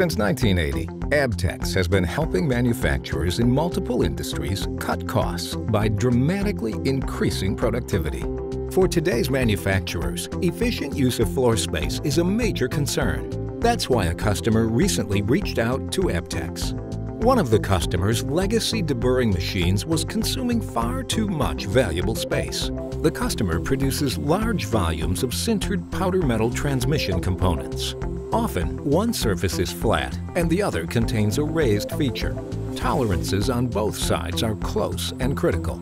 Since 1980, Abtex has been helping manufacturers in multiple industries cut costs by dramatically increasing productivity. For today's manufacturers, efficient use of floor space is a major concern. That's why a customer recently reached out to Abtex. One of the customer's legacy deburring machines was consuming far too much valuable space. The customer produces large volumes of sintered powder metal transmission components. Often, one surface is flat and the other contains a raised feature. Tolerances on both sides are close and critical.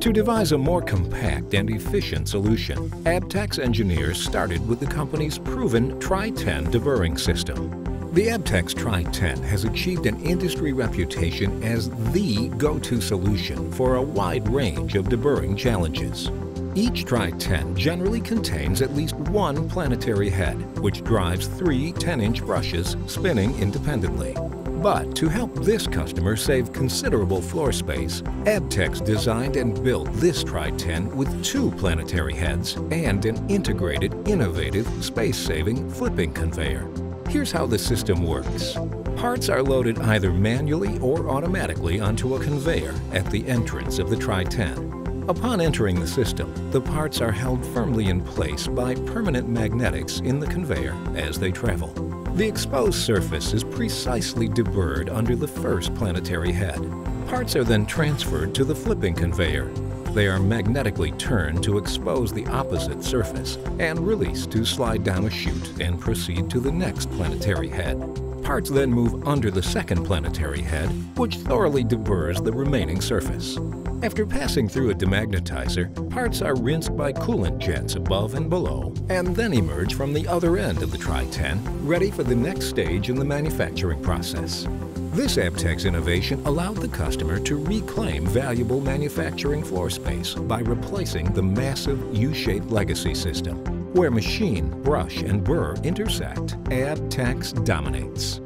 To devise a more compact and efficient solution, Abtex engineers started with the company's proven Tri-Ten deburring system. The Abtex Tri-Ten has achieved an industry reputation as the go-to solution for a wide range of deburring challenges. Each Tri-Ten generally contains at least one planetary head, which drives three 10-inch brushes spinning independently. But to help this customer save considerable floor space, Abtex designed and built this Tri-Ten with two planetary heads and an integrated, innovative, space-saving flipping conveyor. Here's how the system works. Parts are loaded either manually or automatically onto a conveyor at the entrance of the Tri-Ten. Upon entering the system, the parts are held firmly in place by permanent magnetics in the conveyor as they travel. The exposed surface is precisely deburred under the first planetary head. Parts are then transferred to the flipping conveyor. They are magnetically turned to expose the opposite surface and released to slide down a chute and proceed to the next planetary head. Parts then move under the second planetary head, which thoroughly deburs the remaining surface. After passing through a demagnetizer, parts are rinsed by coolant jets above and below, and then emerge from the other end of the Tri-Ten, ready for the next stage in the manufacturing process. This Abtex innovation allowed the customer to reclaim valuable manufacturing floor space by replacing the massive U-shaped legacy system. Where machine, brush, and burr intersect, Abtex dominates.